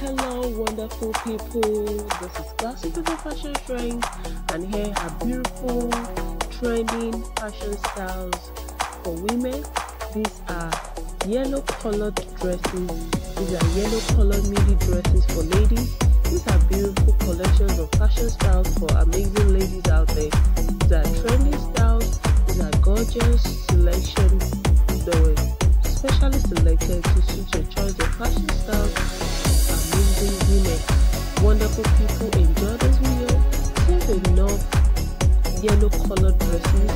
Hello, wonderful people. This is Classic Beader Fashion Trends, and here are beautiful, trending fashion styles for women. These are yellow colored dresses. These are yellow colored midi dresses for ladies. These are beautiful collections of fashion styles for amazing ladies out there. These are trendy styles. These are gorgeous selection. They were specially selected to suit your choice of fashion styles. Wonderful people enjoy this video. Save enough yellow colored dresses,